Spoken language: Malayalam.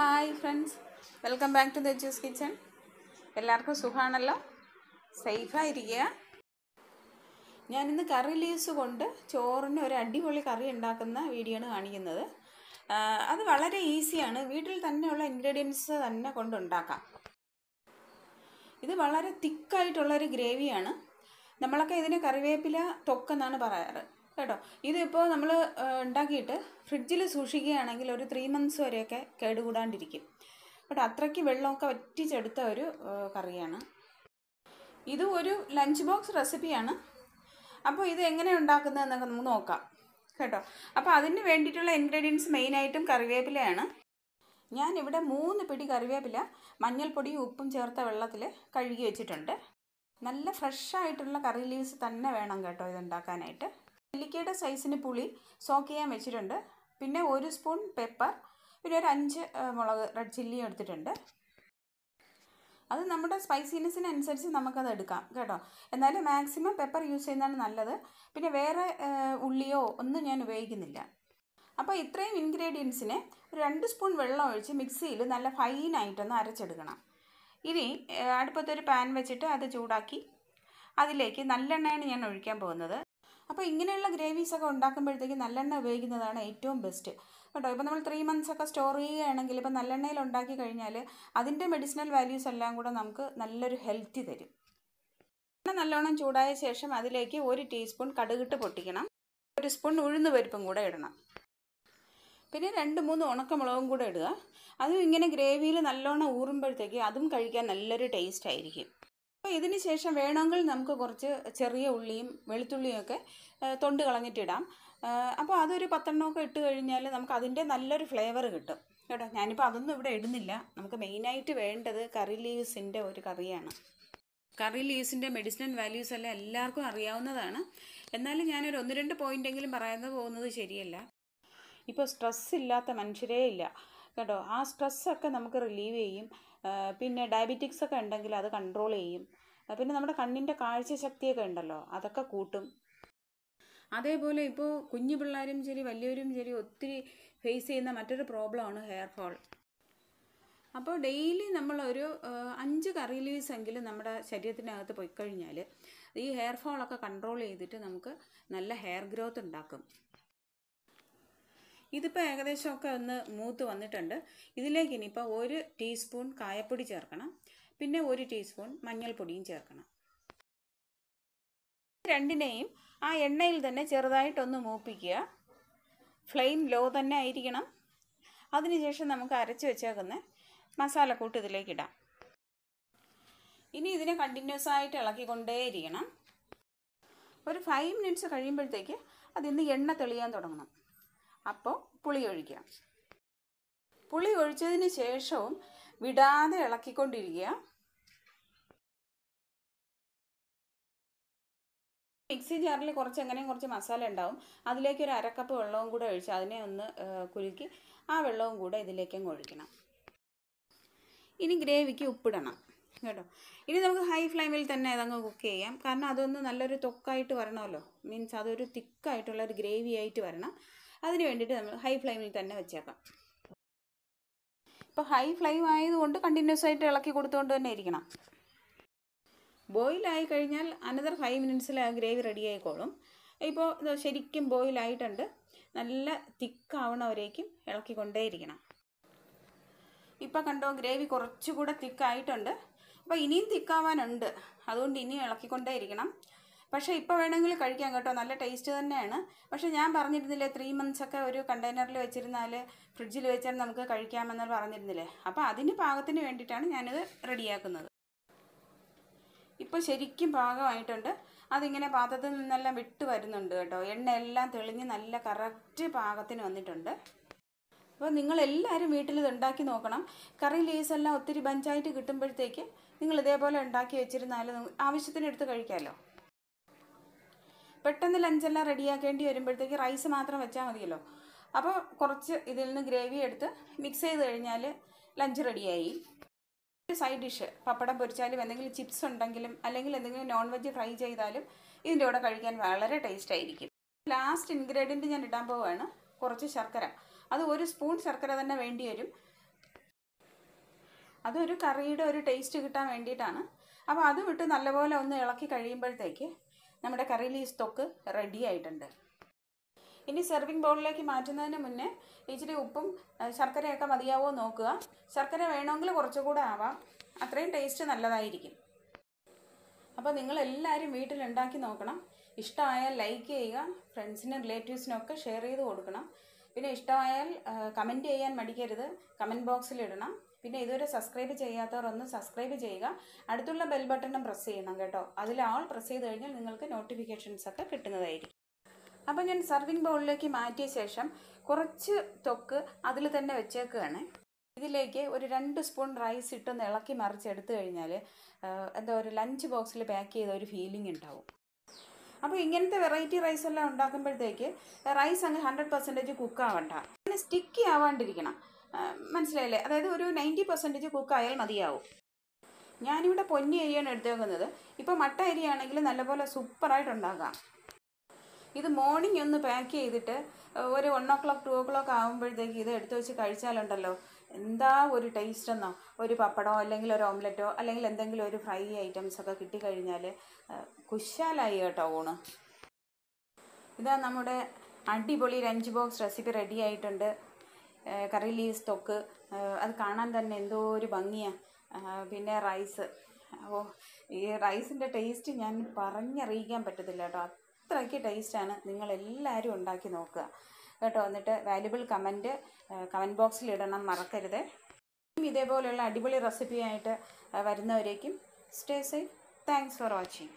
Hi friends welcome back to the juice kitchen എല്ലാവർക്കും സുഖമാണല്ലോ സേഫായിരിക്കുക. ഞാനിന്ന് കറി ലീവ്സ് കൊണ്ട് ചോറിന് ഒരു അടിപൊളി കറി ഉണ്ടാക്കുന്ന വീഡിയോ ആണ് കാണിക്കുന്നത് അത് വളരെ ഈസിയാണ്. വീട്ടിൽ തന്നെയുള്ള ഇൻഗ്രീഡിയൻസ് തന്നെ കൊണ്ടുണ്ടാക്കാം. ഇത് വളരെ തിക്കായിട്ടുള്ളൊരു ഗ്രേവിയാണ് നമ്മളൊക്കെ ഇതിന് കറിവേപ്പില തൊക്കെന്നാണ് പറയാറ്. കേട്ടോ. ഇതിപ്പോൾ നമ്മൾ ഉണ്ടാക്കിയിട്ട് ഫ്രിഡ്ജിൽ സൂക്ഷിക്കുകയാണെങ്കിൽ ഒരു ത്രീ മന്ത്സ് വരെയൊക്കെ കേടുകൂടാണ്ടിരിക്കും. കേട്ടോ അത്രയ്ക്ക് വെള്ളമൊക്കെ വറ്റിച്ചെടുത്ത ഒരു കറിയാണ്. ഇത് ഒരു ലഞ്ച് ബോക്സ് റെസിപ്പിയാണ് അപ്പോൾ ഇത് എങ്ങനെ ഉണ്ടാക്കുന്നതെന്നൊക്കെ നമുക്ക് നോക്കാം. കേട്ടോ. അപ്പോൾ അതിന് വേണ്ടിയിട്ടുള്ള ഇൻഗ്രീഡിയൻസ് മെയിനായിട്ടും കറിവേപ്പിലയാണ്. ഞാനിവിടെ മൂന്ന് പിടി കറിവേപ്പില മഞ്ഞൾപ്പൊടിയും ഉപ്പും ചേർത്ത വെള്ളത്തിൽ കഴുകി വെച്ചിട്ടുണ്ട്. നല്ല ഫ്രഷായിട്ടുള്ള കറി ലീവ്സ് തന്നെ വേണം കേട്ടോ ഇത് ഉണ്ടാക്കാനായിട്ട് നെല്ലിക്കയുടെ സൈസിന് പുളി സോക്ക് ചെയ്യാൻ വെച്ചിട്ടുണ്ട്. പിന്നെ ഒരു സ്പൂൺ പെപ്പർ പിന്നെ ഒരു അഞ്ച് മുളക് റെഡ് ചില്ലിയും എടുത്തിട്ടുണ്ട്. അത് നമ്മുടെ സ്പൈസിനെസ്സിനനുസരിച്ച് നമുക്കത് എടുക്കാം കേട്ടോ. എന്നാലും മാക്സിമം പെപ്പർ യൂസ് ചെയ്യുന്നതാണ് നല്ലത്. പിന്നെ വേറെ ഉള്ളിയോ ഒന്നും ഞാൻ ഉപയോഗിക്കുന്നില്ല. അപ്പോൾ ഇത്രയും ഇൻഗ്രീഡിയൻസിനെ ഒരു രണ്ട് സ്പൂൺ വെള്ളം ഒഴിച്ച് മിക്സിയിൽ നല്ല ഫൈനായിട്ടൊന്ന് അരച്ചെടുക്കണം. ഇനി അടുപ്പത്തൊരു പാൻ വെച്ചിട്ട് അത് ചൂടാക്കി അതിലേക്ക് നല്ലെണ്ണയാണ് ഞാൻ ഒഴിക്കാൻ പോകുന്നത്. അപ്പോൾ ഇങ്ങനെയുള്ള ഗ്രേവീസ് ഒക്കെ ഉണ്ടാക്കുമ്പോഴത്തേക്ക് നല്ലെണ്ണ ഉപയോഗിക്കുന്നതാണ് ഏറ്റവും ബെസ്റ്റ് കേട്ടോ ഇപ്പോൾ നമ്മൾ ത്രീ മന്ത്സ് ഒക്കെ സ്റ്റോർ ചെയ്യുകയാണെങ്കിൽ ഇപ്പോൾ നല്ലെണ്ണയിൽ ഉണ്ടാക്കി കഴിഞ്ഞാൽ അതിന്റെ മെഡിസിനൽ വാല്യൂസ് എല്ലാം കൂടെ നമുക്ക് നല്ലൊരു ഹെൽത്തി തരും. എണ്ണ നല്ലോണം ചൂടായ ശേഷം അതിലേക്ക് ഒരു ടീസ്പൂൺ കടുകിട്ട് പൊട്ടിക്കണം. ഒരു സ്പൂൺ ഉഴുന്ന് പരിപ്പും കൂടെ ഇടണം. പിന്നെ രണ്ട് മൂന്ന് ഉണക്കമുളകും കൂടെ ഇടുക. അതും ഇങ്ങനെ ഗ്രേവിയിൽ നല്ലോണം ഊറുമ്പോഴത്തേക്ക് അതും കഴിക്കാൻ നല്ലൊരു ടേസ്റ്റ് ആയിരിക്കും. അപ്പോൾ ഇതിന് ശേഷം വേണമെങ്കിൽ നമുക്ക് കുറച്ച് ചെറിയ ഉള്ളിയും വെളുത്തുള്ളിയും ഒക്കെ തൊണ്ട് കളഞ്ഞിട്ടിടാം അപ്പോൾ അതൊരു പത്തെണ്ണമൊക്കെ ഇട്ട് കഴിഞ്ഞാൽ നമുക്ക് അതിന്റെ നല്ലൊരു ഫ്ലേവർ കിട്ടും. കേട്ടോ ഞാനിപ്പോൾ അതൊന്നും ഇവിടെ ഇടുന്നില്ല. നമുക്ക് മെയിനായിട്ട് വേണ്ടത് കറി ലീവ്സിന്റെ ഒരു കറിയാണ്. കറി ലീവ്സിന്റെ മെഡിസിനൽ വാല്യൂസ് എല്ലാം എല്ലാവർക്കും അറിയാവുന്നതാണ്. എന്നാലും ഞാനൊരു ഒന്ന് രണ്ട് പോയിന്റെങ്കിലും പറയുന്നത് പോകുന്നത് ശരിയല്ല. ഇപ്പോൾ സ്ട്രെസ് ഇല്ലാത്ത മനുഷ്യരേ ഇല്ല. കേട്ടോ ആ സ്ട്രെസ്സൊക്കെ നമുക്ക് റിലീവ് ചെയ്യും. പിന്നെ ഡയബറ്റിക്സ് ഒക്കെ ഉണ്ടെങ്കിൽ അത് കൺട്രോൾ ചെയ്യും. പിന്നെ നമ്മുടെ കണ്ണിന്റെ കാഴ്ചശക്തിയൊക്കെ ഉണ്ടല്ലോ അതൊക്കെ കൂട്ടും. അതേപോലെ ഇപ്പോൾ കുഞ്ഞു പിള്ളേരും ശരി വലിയവരും ശരി ഒത്തിരി ഫേസ് ചെയ്യുന്ന മറ്റൊരു പ്രോബ്ലമാണ് ഹെയർ ഫോൾ അപ്പോൾ ഡെയിലി നമ്മളൊരു അഞ്ച് കറി ലീവ്സ് എങ്കിലും നമ്മുടെ ശരീരത്തിനകത്ത് പോയി കഴിഞ്ഞാൽ ഈ ഹെയർ ഫോളൊക്കെ കൺട്രോൾ ചെയ്തിട്ട് നമുക്ക് നല്ല ഹെയർ ഗ്രോത്ത് ഉണ്ടാക്കും. ഇതിപ്പോൾ ഏകദേശമൊക്കെ ഒന്ന് മൂത്ത് വന്നിട്ടുണ്ട്. ഇതിലേക്ക് ഇനിയിപ്പോൾ ഒരു ടീസ്പൂൺ കായപ്പൊടി ചേർക്കണം. പിന്നെ ഒരു ടീസ്പൂൺ മഞ്ഞൾപ്പൊടിയും ചേർക്കണം. രണ്ടിനെയും ആ എണ്ണയിൽ തന്നെ ചെറുതായിട്ടൊന്ന് മൂപ്പിക്കുക. ഫ്ലെയിം ലോ തന്നെ ആയിരിക്കണം. അതിനുശേഷം നമുക്ക് അരച്ച് വെച്ചേക്കുന്ന മസാലക്കൂട്ട് ഇതിലേക്ക് ഇടാം. ഇനി ഇതിനെ കണ്ടിന്യൂസ് ആയിട്ട് ഇളക്കിക്കൊണ്ടേയിരിക്കണം. ഒരു ഫൈവ് മിനിറ്റ്സ് കഴിയുമ്പോഴത്തേക്ക് അതിന്ന് എണ്ണ തെളിയാൻ തുടങ്ങണം. അപ്പോൾ പുളി ഒഴിക്കുക പുളി ഒഴിച്ചതിന് ശേഷവും വിടാതെ ഇളക്കിക്കൊണ്ടിരിക്കുക. മിക്സി ജാറിൽ കുറച്ച് എങ്ങനെയും കുറച്ച് മസാല ഉണ്ടാവും. അതിലേക്ക് ഒരു അരക്കപ്പ് വെള്ളവും കൂടെ ഒഴിച്ച് അതിനെ ഒന്ന് കുലുക്കി ആ വെള്ളവും കൂടെ ഇതിലേക്ക് അങ്ങ് ഒഴിക്കണം. ഇനി ഗ്രേവിക്ക് ഉപ്പിടണം. കേട്ടോ? ഇനി നമുക്ക് ഹൈ ഫ്ലെയിമിൽ തന്നെ അതങ്ങ് കുക്ക് ചെയ്യാം. കാരണം അതൊന്ന് നല്ലൊരു തൊക്കായിട്ട് വരണമല്ലോ. മീൻസ് അതൊരു തിക്കായിട്ടുള്ള ഒരു ഗ്രേവി ആയിട്ട് വരണം. അതിന് വേണ്ടിയിട്ട് നമ്മൾ ഹൈ ഫ്ലെയിമിൽ തന്നെ വെച്ചേക്കാം. ഇപ്പോൾ ഹൈ ഫ്ലെയിം ആയതുകൊണ്ട് കണ്ടിന്യൂസ് ആയിട്ട് ഇളക്കി കൊടുത്തുകൊണ്ട് തന്നെ ഇരിക്കണം. ബോയിലായി കഴിഞ്ഞാൽ അനദർ ഫൈവ് മിനിറ്റ്സിൽ ആ ഗ്രേവി റെഡി ആയിക്കോളും. ഇപ്പോൾ ശരിക്കും ബോയിലായിട്ടുണ്ട് നല്ല തിക്കാവണവരേക്കും ഇളക്കിക്കൊണ്ടേയിരിക്കണം ഇപ്പോൾ കണ്ടോ ഗ്രേവി കുറച്ചുകൂടെ തിക്കായിട്ടുണ്ട് അപ്പോൾ ഇനിയും തിക്കാവാനുണ്ട് അതുകൊണ്ട് ഇനിയും ഇളക്കിക്കൊണ്ടേ ഇരിക്കണം. പക്ഷേ ഇപ്പോൾ വേണമെങ്കിൽ കഴിക്കാം കേട്ടോ. നല്ല ടേസ്റ്റ് തന്നെയാണ്. പക്ഷേ ഞാൻ പറഞ്ഞിരുന്നില്ലേ ത്രീ മന്ത്സ് ഒക്കെ ഒരു കണ്ടെയ്നറിൽ വെച്ചിരുന്നാൽ ഫ്രിഡ്ജിൽ വെച്ചാൽ നമുക്ക് കഴിക്കാമെന്ന് പറഞ്ഞിരുന്നില്ലേ? അപ്പോൾ അതിന് പാകത്തിന് വേണ്ടിയിട്ടാണ് ഞാനിത് റെഡിയാക്കുന്നത്. ഇപ്പോൾ ശരിക്കും പാകമായിട്ടുണ്ട്. അതിങ്ങനെ പാത്രത്തിൽ നിന്നെല്ലാം വിട്ട് വരുന്നുണ്ട് കേട്ടോ. എണ്ണയെല്ലാം തെളിഞ്ഞ് നല്ല കറക്റ്റ് പാകത്തിന് വന്നിട്ടുണ്ട്. അപ്പോൾ നിങ്ങളെല്ലാവരും വീട്ടിൽ ഇത് ഉണ്ടാക്കി നോക്കണം. കറി ലീസ് എല്ലാം ഒത്തിരി ബഞ്ചായിട്ട് കിട്ടുമ്പോഴത്തേക്ക് നിങ്ങൾ ഇതേപോലെ ഉണ്ടാക്കി വെച്ചിരുന്നാൽ ആവശ്യത്തിന് എടുത്ത് കഴിക്കാമല്ലോ പെട്ടെന്ന് ലഞ്ചെല്ലാം റെഡിയാക്കേണ്ടി വരുമ്പോഴത്തേക്ക് റൈസ് മാത്രം വെച്ചാൽ മതിയല്ലോ. അപ്പോൾ കുറച്ച് ഇതിൽ നിന്ന് ഗ്രേവി എടുത്ത് മിക്സ് ചെയ്ത് കഴിഞ്ഞാൽ ലഞ്ച് റെഡിയായി സൈഡ് ഡിഷ് പപ്പടം പൊരിച്ചാലും എന്തെങ്കിലും ചിപ്സ് ഉണ്ടെങ്കിലും അല്ലെങ്കിൽ എന്തെങ്കിലും നോൺ വെജ് ഫ്രൈ ചെയ്താലും ഇതിന്റെ കൂടെ കഴിക്കാൻ വളരെ ടേസ്റ്റ് ആയിരിക്കും. ലാസ്റ്റ് ഇൻഗ്രീഡിയന്റ് ഞാൻ ഇടാൻ പോവുകയാണ് കുറച്ച് ശർക്കര. അത് ഒരു സ്പൂൺ ശർക്കര തന്നെ വേണ്ടി വരും. അതൊരു കറിയുടെ ഒരു ടേസ്റ്റ് കിട്ടാൻ വേണ്ടിയിട്ടാണ്. അപ്പോൾ അതും ഇട്ട് നല്ലപോലെ ഒന്ന് ഇളക്കി കഴിയുമ്പോഴത്തേക്ക് നമ്മുടെ കറി ലീസ് തൊക്ക് റെഡി ആയിട്ടുണ്ട്. ഇനി സെർവിങ് ബൗളിലേക്ക് മാറ്റുന്നതിന് മുന്നേ ഇച്ചിരി ഉപ്പും ശർക്കരയൊക്കെ മതിയാവോ നോക്കുക. ശർക്കര വേണമെങ്കിൽ കുറച്ചുകൂടെ ആവാം. അത്രയും ടേസ്റ്റ് നല്ലതായിരിക്കും. അപ്പോൾ വീട്ടിൽ ഉണ്ടാക്കി നോക്കണം. ഇഷ്ടമായാൽ ലൈക്ക് ചെയ്യുക ഫ്രണ്ട്സിനും റിലേറ്റീവ്സിനും ഒക്കെ ഷെയർ ചെയ്ത് കൊടുക്കണം. പിന്നെ ഇഷ്ടമായാൽ കമന്റ് ചെയ്യാൻ മടിക്കരുത്. കമന്റ് ബോക്സിൽ ഇടണം. പിന്നെ ഇതുവരെ സബ്സ്ക്രൈബ് ചെയ്യാത്തവർ ഒന്ന് സബ്സ്ക്രൈബ് ചെയ്യുക. അടുത്തുള്ള ബെൽ ബട്ടണും പ്രസ് ചെയ്യണം കേട്ടോ. അതിൽ ആൾ പ്രസ് ചെയ്ത് കഴിഞ്ഞാൽ നിങ്ങൾക്ക് നോട്ടിഫിക്കേഷൻസ് ഒക്കെ കിട്ടുന്നതായിരിക്കും. അപ്പോൾ ഞാൻ സർവിങ് ബൗളിലേക്ക് മാറ്റിയ ശേഷം കുറച്ച് തൊക്ക് അതിൽ തന്നെ വെച്ചേക്കുകയാണ് ഇതിലേക്ക് ഒരു രണ്ട് സ്പൂൺ റൈസ് ഇട്ടൊന്ന് ഇളക്കി മറിച്ച് എടുത്തു കഴിഞ്ഞാൽ എന്താ ഒരു ലഞ്ച് ബോക്സിൽ പാക്ക് ചെയ്ത ഒരു ഫീലിംഗ് ഉണ്ടാവും. അപ്പോൾ ഇങ്ങനത്തെ വെറൈറ്റി റൈസ് എല്ലാം ഉണ്ടാക്കുമ്പോഴത്തേക്ക് റൈസ് അങ്ങ് ഹൺഡ്രഡ് പെർസെന്റേജ് കുക്ക് ആവണ്ട. അങ്ങനെ സ്റ്റിക്കി ആവാണ്ടിരിക്കണം. മനസ്സിലായില്ലേ? അതായത് ഒരു നയന്റി പെർസെന്റേജ് കുക്ക് ആയാൽ മതിയാവും. ഞാനിവിടെ പൊന്നി അരിയാണ് എടുത്തേക്കുന്നത്. ഇപ്പോൾ മട്ട അരിയാണെങ്കിൽ നല്ലപോലെ സൂപ്പറായിട്ട് ഉണ്ടാക്കാം. ഇത് മോർണിംഗ് ഒന്ന് പാക്ക് ചെയ്തിട്ട് ഒരു one o'clock two o'clock ആകുമ്പോഴത്തേക്ക് ഇത് എടുത്തു വെച്ച് കഴിച്ചാലുണ്ടല്ലോ. എന്താ ഒരു ടേസ്റ്റ് എന്നോ? ഒരു പപ്പടമോ അല്ലെങ്കിൽ ഒരു ഓംലെറ്റോ അല്ലെങ്കിൽ എന്തെങ്കിലും ഒരു ഫ്രൈ ഐറ്റംസ് ഒക്കെ കിട്ടിക്കഴിഞ്ഞാൽ കുശാലായി കേട്ടോ ഊണ്. ഇതാ നമ്മുടെ അടിപൊളി രഞ്ച് ബോക്സ് റെസിപ്പി റെഡി ആയിട്ടുണ്ട്. കറി ലീവ്സ് തൊക്ക്. അത് കാണാൻ തന്നെ എന്തോ ഒരു ഭംഗിയാണ് പിന്നെ റൈസ് ഓ ഈ റൈസിന്റെ ടേസ്റ്റ് ഞാൻ പറഞ്ഞറിയിക്കാൻ പറ്റത്തില്ല കേട്ടോ. അത്രയ്ക്ക് ടേസ്റ്റാണ് നിങ്ങളെല്ലാവരും ഉണ്ടാക്കി നോക്കുക. കേട്ടോ. എന്നിട്ട് വാല്യുബിൾ കമന്റ് കമന്റ് ബോക്സിൽ ഇടണം മറക്കരുത്. ഇതേപോലെയുള്ള അടിപൊളി റെസിപ്പിയായിട്ട് വരുന്നവരേക്കും stay safe thanks for watching